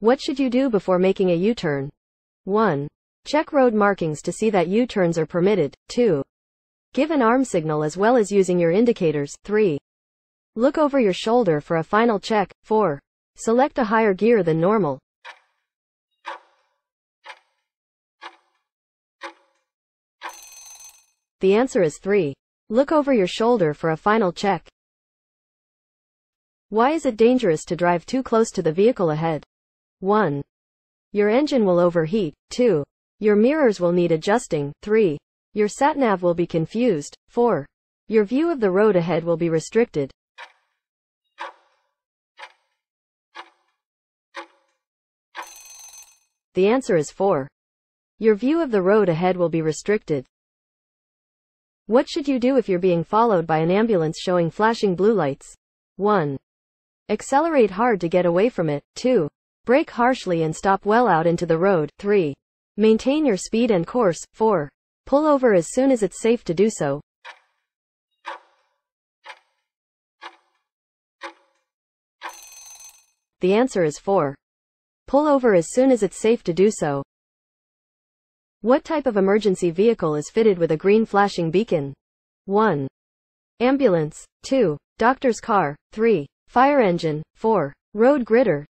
What should you do before making a U-turn? 1. Check road markings to see that U-turns are permitted. 2. Give an arm signal as well as using your indicators. 3. Look over your shoulder for a final check. 4. Select a higher gear than normal. The answer is 3. Look over your shoulder for a final check. Why is it dangerous to drive too close to the vehicle ahead? 1. Your engine will overheat. 2. Your mirrors will need adjusting. 3. Your sat-nav will be confused. 4. Your view of the road ahead will be restricted. The answer is 4. Your view of the road ahead will be restricted. What should you do if you're being followed by an ambulance showing flashing blue lights? 1. Accelerate hard to get away from it. 2. Brake harshly and stop well out into the road. 3. Maintain your speed and course. 4. Pull over as soon as it's safe to do so. The answer is 4. Pull over as soon as it's safe to do so. What type of emergency vehicle is fitted with a green flashing beacon? 1. Ambulance. 2. Doctor's car. 3. Fire engine. 4. Road gritter.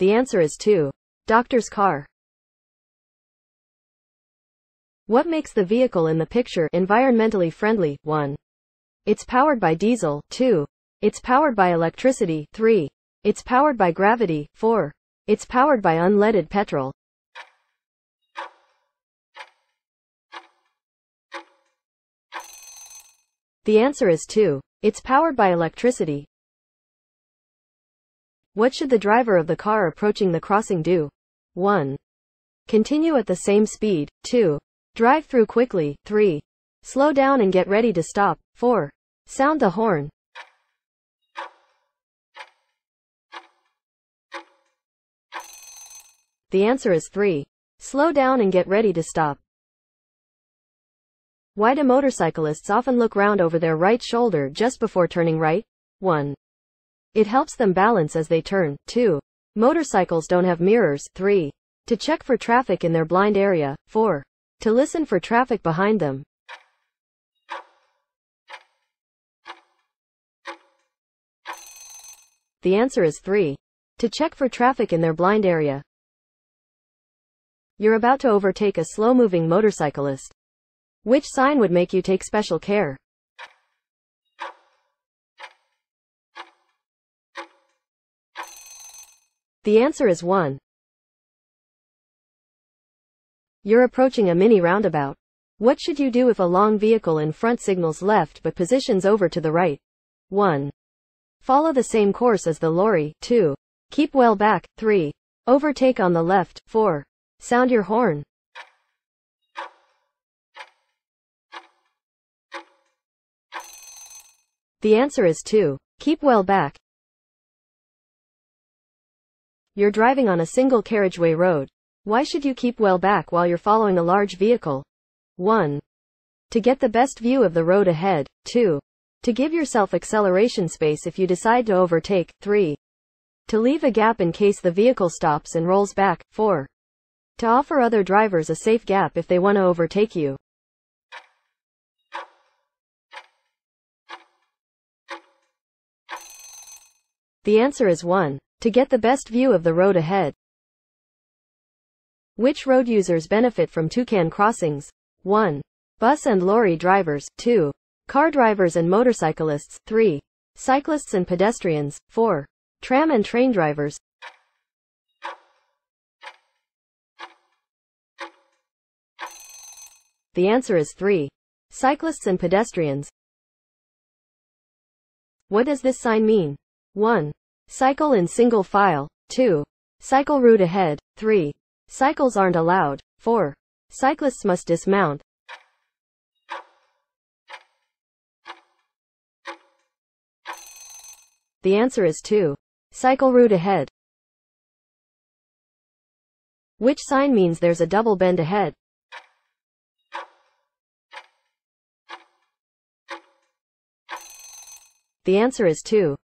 The answer is 2. Doctor's car. What makes the vehicle in the picture environmentally friendly? 1. It's powered by diesel. 2. It's powered by electricity. 3. It's powered by gravity. 4. It's powered by unleaded petrol. The answer is 2. It's powered by electricity. What should the driver of the car approaching the crossing do? 1. Continue at the same speed. 2. Drive through quickly. 3. Slow down and get ready to stop. 4. Sound the horn. The answer is 3. Slow down and get ready to stop. Why do motorcyclists often look round over their right shoulder just before turning right? 1. It helps them balance as they turn. 2. Motorcycles don't have mirrors. 3. To check for traffic in their blind area. 4. To listen for traffic behind them. The answer is 3. To check for traffic in their blind area. You're about to overtake a slow-moving motorcyclist. Which sign would make you take special care? The answer is 1. You're approaching a mini roundabout. What should you do if a long vehicle in front signals left but positions over to the right? 1. Follow the same course as the lorry. 2. Keep well back. 3. Overtake on the left. 4. Sound your horn. The answer is 2. Keep well back. You're driving on a single carriageway road. Why should you keep well back while you're following a large vehicle? 1. To get the best view of the road ahead. 2. To give yourself acceleration space if you decide to overtake. 3. To leave a gap in case the vehicle stops and rolls back. 4. To offer other drivers a safe gap if they want to overtake you. The answer is 1. To get the best view of the road ahead. Which road users benefit from toucan crossings? 1. Bus and lorry drivers. 2. Car drivers and motorcyclists. 3. Cyclists and pedestrians. 4. Tram and train drivers. The answer is 3. Cyclists and pedestrians. What does this sign mean? 1. Cycle in single file. 2. Cycle route ahead. 3. Cycles aren't allowed. 4. Cyclists must dismount. The answer is 2. Cycle route ahead. Which sign means there's a double bend ahead? – The answer is 2.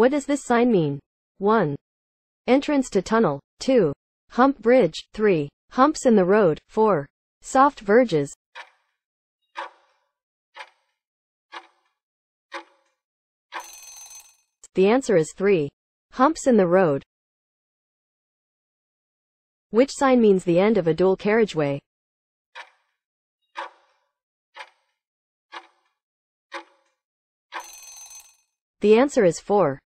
What does this sign mean? 1. Entrance to tunnel. 2. Hump bridge. 3. Humps in the road. 4. Soft verges. The answer is 3. Humps in the road. Which sign means the end of a dual carriageway? The answer is 4.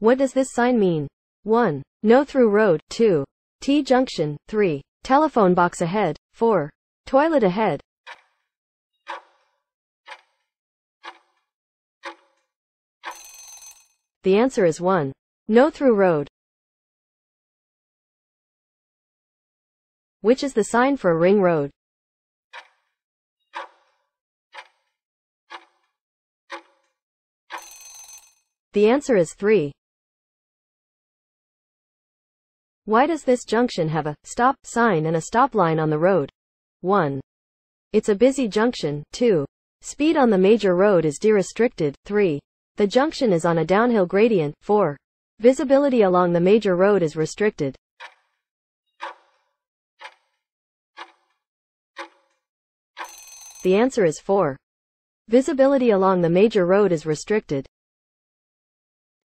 What does this sign mean? 1. No through road. 2. T junction. 3. Telephone box ahead. 4. Toilet ahead. The answer is 1. No through road. Which is the sign for a ring road? The answer is 3. Why does this junction have a stop sign and a stop line on the road? 1. It's a busy junction. 2. Speed on the major road is de-restricted. 3. The junction is on a downhill gradient. 4. Visibility along the major road is restricted. The answer is 4. Visibility along the major road is restricted.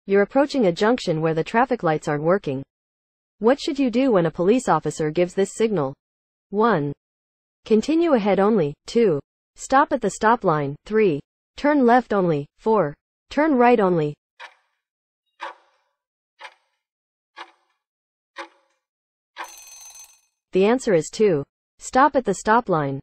You're approaching a junction where the traffic lights aren't working. What should you do when a police officer gives this signal? 1. Continue ahead only. 2. Stop at the stop line. 3. Turn left only. 4. Turn right only. The answer is 2. Stop at the stop line.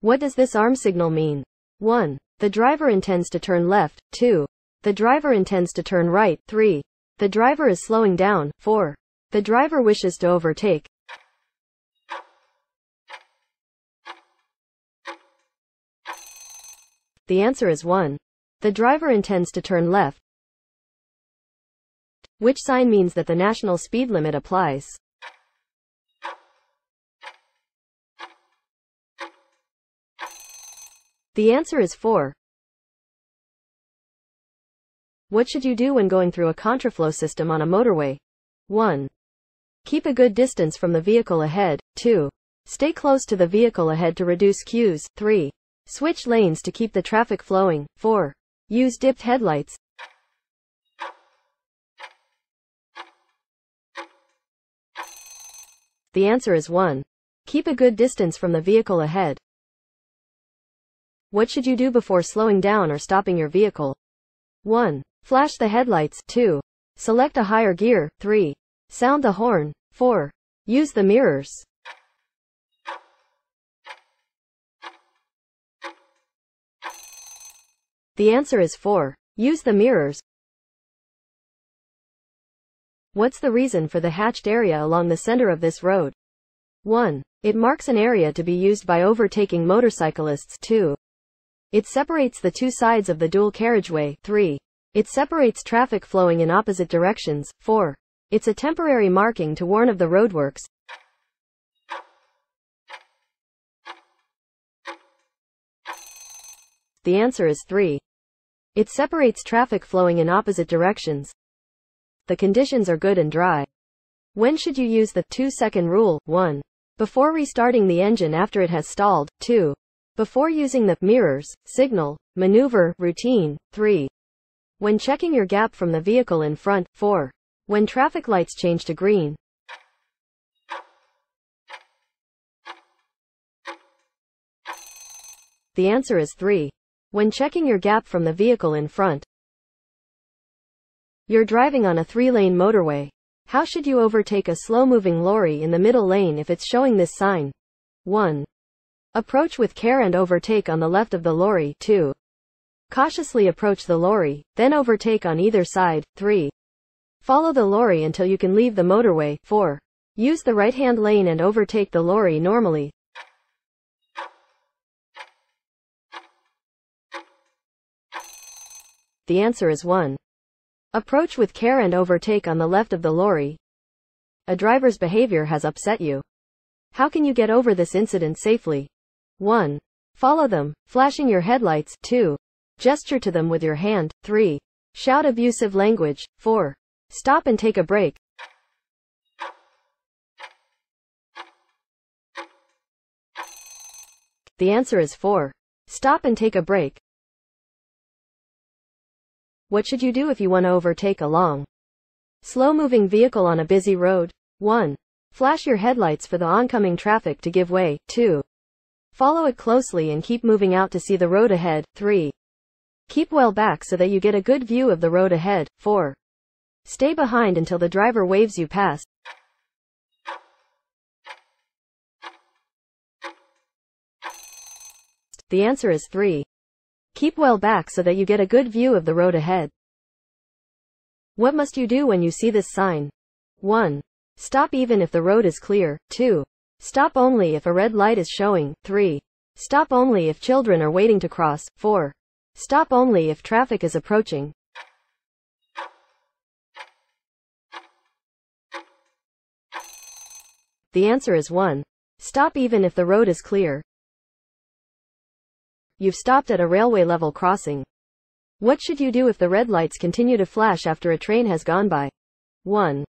What does this arm signal mean? 1. The driver intends to turn left. 2. The driver intends to turn right. 3. The driver is slowing down. 4. The driver wishes to overtake. The answer is 1. The driver intends to turn left. Which sign means that the national speed limit applies? The answer is 4. What should you do when going through a contraflow system on a motorway? 1. Keep a good distance from the vehicle ahead. 2. Stay close to the vehicle ahead to reduce queues. 3. Switch lanes to keep the traffic flowing. 4. Use dipped headlights. The answer is 1. Keep a good distance from the vehicle ahead. What should you do before slowing down or stopping your vehicle? 1. Flash the headlights. 2. Select a higher gear. 3. Sound the horn. 4. Use the mirrors. The answer is 4. Use the mirrors. What's the reason for the hatched area along the center of this road? 1. It marks an area to be used by overtaking motorcyclists. 2. It separates the two sides of the dual carriageway. 3. It separates traffic flowing in opposite directions. 4. It's a temporary marking to warn of the roadworks. The answer is 3. It separates traffic flowing in opposite directions. The conditions are good and dry. When should you use the 2 second rule? 1. Before restarting the engine after it has stalled. 2. Before using the mirrors, signal, maneuver, routine. 3. When checking your gap from the vehicle in front. 4. When traffic lights change to green. The answer is 3. When checking your gap from the vehicle in front. You're driving on a three-lane motorway. How should you overtake a slow-moving lorry in the middle lane if it's showing this sign? 1. Approach with care and overtake on the left of the lorry. 2. Cautiously approach the lorry, then overtake on either side. 3. Follow the lorry until you can leave the motorway. 4. Use the right-hand lane and overtake the lorry normally. The answer is 1. Approach with care and overtake on the left of the lorry. A driver's behavior has upset you. How can you get over this incident safely? 1. Follow them, flashing your headlights. 2. Gesture to them with your hand. 3. Shout abusive language. 4. Stop and take a break. The answer is 4. Stop and take a break. What should you do if you want to overtake a long, slow moving vehicle on a busy road? 1. Flash your headlights for the oncoming traffic to give way. 2. Follow it closely and keep moving out to see the road ahead. 3. Keep well back so that you get a good view of the road ahead. 4. Stay behind until the driver waves you past. The answer is 3. Keep well back so that you get a good view of the road ahead. What must you do when you see this sign? 1. Stop even if the road is clear. 2. Stop only if a red light is showing. 3. Stop only if children are waiting to cross. 4. Stop only if traffic is approaching. The answer is 1. Stop even if the road is clear. You've stopped at a railway level crossing. What should you do if the red lights continue to flash after a train has gone by? 1.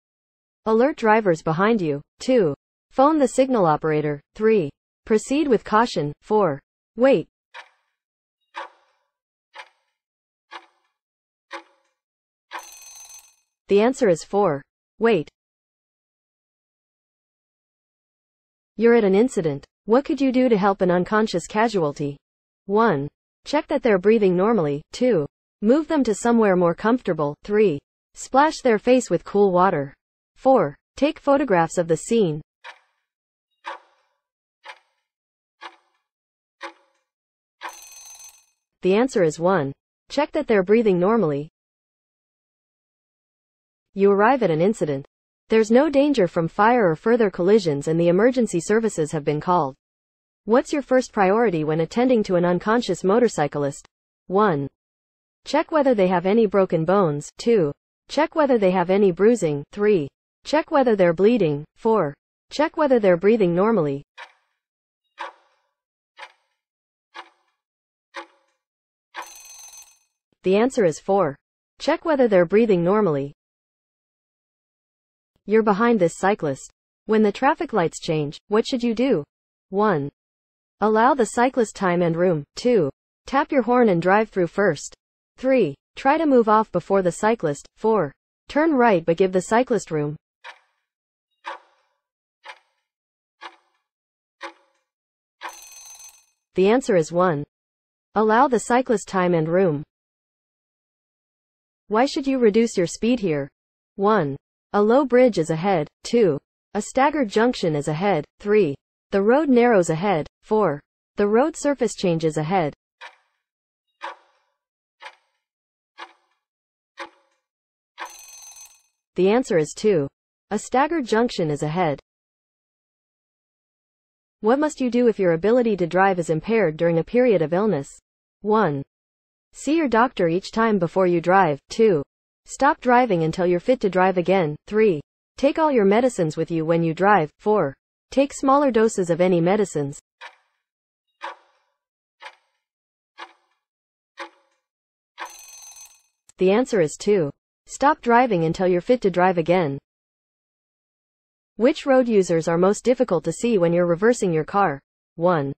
Alert drivers behind you. 2. Phone the signal operator. 3. Proceed with caution. 4. Wait. The answer is 4. Wait. You're at an incident. What could you do to help an unconscious casualty? 1. Check that they're breathing normally. 2. Move them to somewhere more comfortable. 3. Splash their face with cool water. 4. Take photographs of the scene. The answer is 1. Check that they're breathing normally. You arrive at an incident. There's no danger from fire or further collisions and the emergency services have been called. What's your first priority when attending to an unconscious motorcyclist? 1. Check whether they have any broken bones. 2. Check whether they have any bruising. 3. Check whether they're bleeding. 4. Check whether they're breathing normally. The answer is 4. Check whether they're breathing normally. You're behind this cyclist. When the traffic lights change, what should you do? 1. Allow the cyclist time and room. 2. Tap your horn and drive through first. 3. Try to move off before the cyclist. 4. Turn right but give the cyclist room. The answer is 1. Allow the cyclist time and room. Why should you reduce your speed here? 1. A low bridge is ahead. 2. A staggered junction is ahead. 3. The road narrows ahead. 4. The road surface changes ahead. The answer is 2. A staggered junction is ahead. What must you do if your ability to drive is impaired during a period of illness? 1. See your doctor each time before you drive. 2. Stop driving until you're fit to drive again. 3. Take all your medicines with you when you drive. 4. Take smaller doses of any medicines. The answer is 2. Stop driving until you're fit to drive again. Which road users are most difficult to see when you're reversing your car? 1.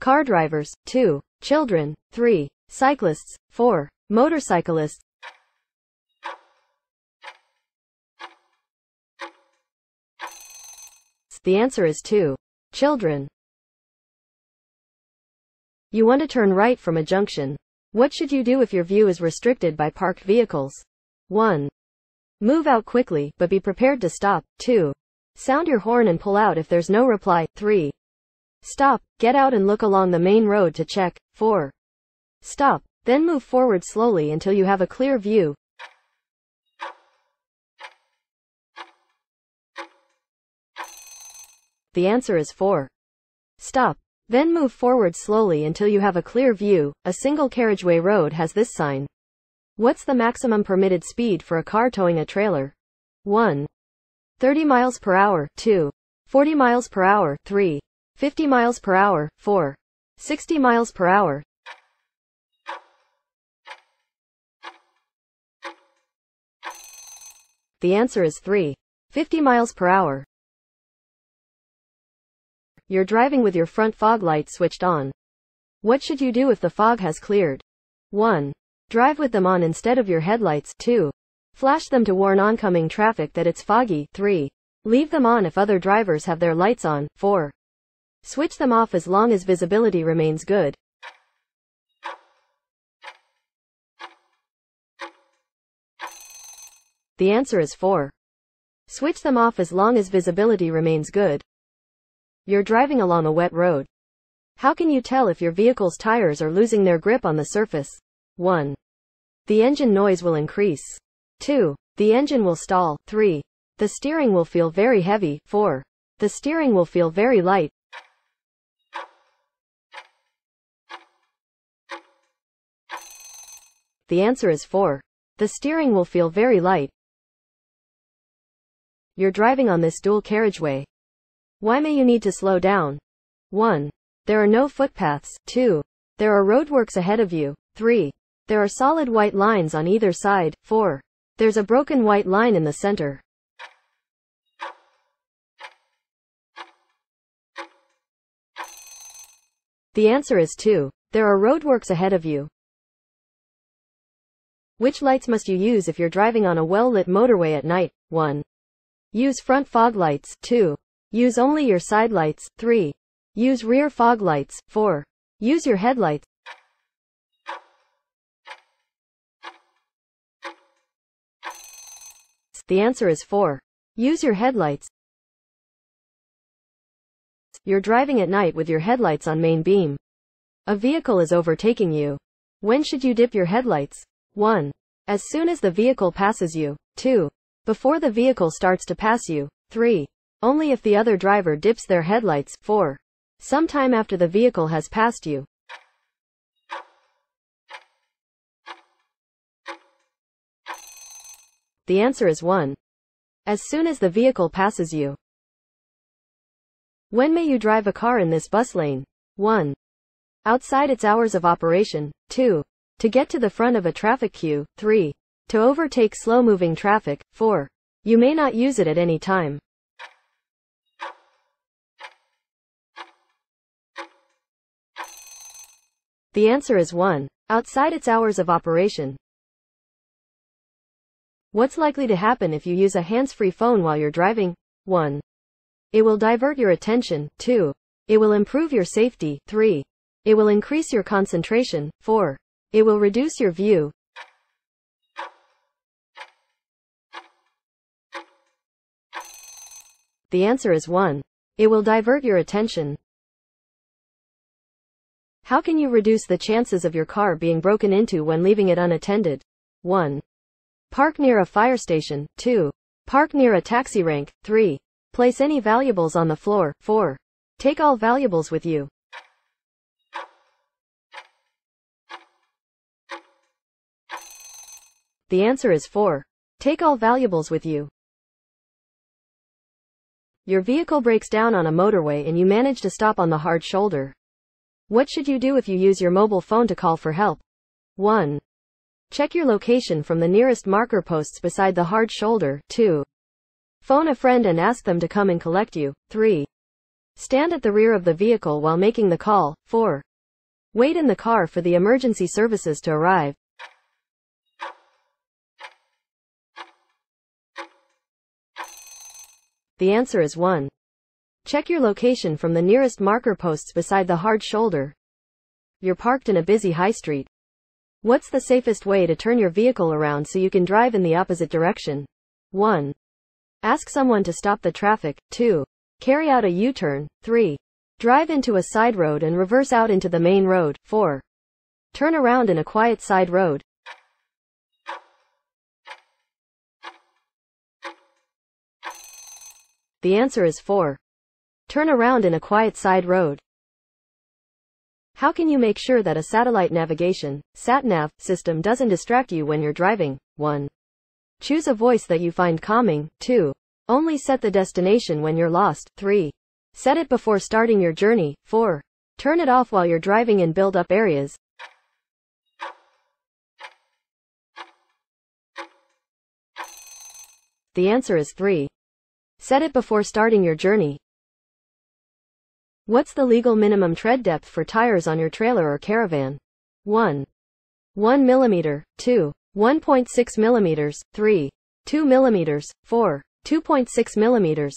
Car drivers. 2. Children. 3. Cyclists. 4. Motorcyclists. The answer is 2. Children. You want to turn right from a junction. What should you do if your view is restricted by parked vehicles? 1. Move out quickly, but be prepared to stop. 2. Sound your horn and pull out if there's no reply. 3. Stop, get out and look along the main road to check. 4. Stop, then move forward slowly until you have a clear view. The answer is 4. Stop. Then move forward slowly until you have a clear view. A single carriageway road has this sign. What's the maximum permitted speed for a car towing a trailer? 1. 30 miles per hour. 2. 40 miles per hour, 3. 50 miles per hour, 4. 60 miles per hour. The answer is 3. 50 miles per hour. You're driving with your front fog lights switched on. What should you do if the fog has cleared? 1. Drive with them on instead of your headlights. 2. Flash them to warn oncoming traffic that it's foggy. 3. Leave them on if other drivers have their lights on. 4. Switch them off as long as visibility remains good. The answer is 4. Switch them off as long as visibility remains good. You're driving along a wet road. How can you tell if your vehicle's tires are losing their grip on the surface? 1. The engine noise will increase. 2. The engine will stall. 3. The steering will feel very heavy. 4. The steering will feel very light. The answer is 4. The steering will feel very light. You're driving on this dual carriageway. Why may you need to slow down? 1. There are no footpaths. 2. There are roadworks ahead of you. 3. There are solid white lines on either side. 4. There's a broken white line in the center. The answer is 2. There are roadworks ahead of you. Which lights must you use if you're driving on a well-lit motorway at night? 1. Use front fog lights. 2. Use only your side lights. 3. Use rear fog lights. 4. Use your headlights. The answer is 4. Use your headlights. You're driving at night with your headlights on main beam. A vehicle is overtaking you. When should you dip your headlights? 1. As soon as the vehicle passes you. 2. Before the vehicle starts to pass you. 3. Only if the other driver dips their headlights. 4. Sometime after the vehicle has passed you. The answer is 1. As soon as the vehicle passes you. When may you drive a car in this bus lane? 1. Outside its hours of operation. 2. To get to the front of a traffic queue. 3. To overtake slow-moving traffic. 4. You may not use it at any time. The answer is 1. Outside its hours of operation. What's likely to happen if you use a hands-free phone while you're driving? 1. It will divert your attention. 2. It will improve your safety. 3. It will increase your concentration. 4. It will reduce your view. The answer is 1. It will divert your attention. How can you reduce the chances of your car being broken into when leaving it unattended? 1. Park near a fire station. 2. Park near a taxi rank. 3. Place any valuables on the floor. 4. Take all valuables with you. The answer is 4. Take all valuables with you. Your vehicle breaks down on a motorway and you manage to stop on the hard shoulder. What should you do if you use your mobile phone to call for help? 1. Check your location from the nearest marker posts beside the hard shoulder. 2. Phone a friend and ask them to come and collect you. 3. Stand at the rear of the vehicle while making the call. 4. Wait in the car for the emergency services to arrive. The answer is 1. Check your location from the nearest marker posts beside the hard shoulder. You're parked in a busy high street. What's the safest way to turn your vehicle around so you can drive in the opposite direction? 1. Ask someone to stop the traffic. 2. Carry out a U-turn. 3. Drive into a side road and reverse out into the main road. 4. Turn around in a quiet side road. The answer is 4. Turn around in a quiet side road. How can you make sure that a satellite navigation, SatNav, system doesn't distract you when you're driving? 1. Choose a voice that you find calming. 2. Only set the destination when you're lost. 3. Set it before starting your journey. 4. Turn it off while you're driving in build up areas. The answer is 3. Set it before starting your journey. What's the legal minimum tread depth for tires on your trailer or caravan? 1. 1 mm, 2. 1.6 mm, 3. 2 mm, 4. 2.6 mm.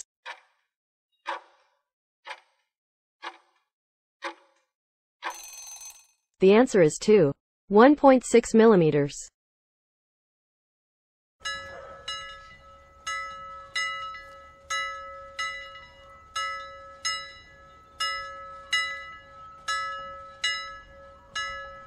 The answer is 2. 1.6 millimeters.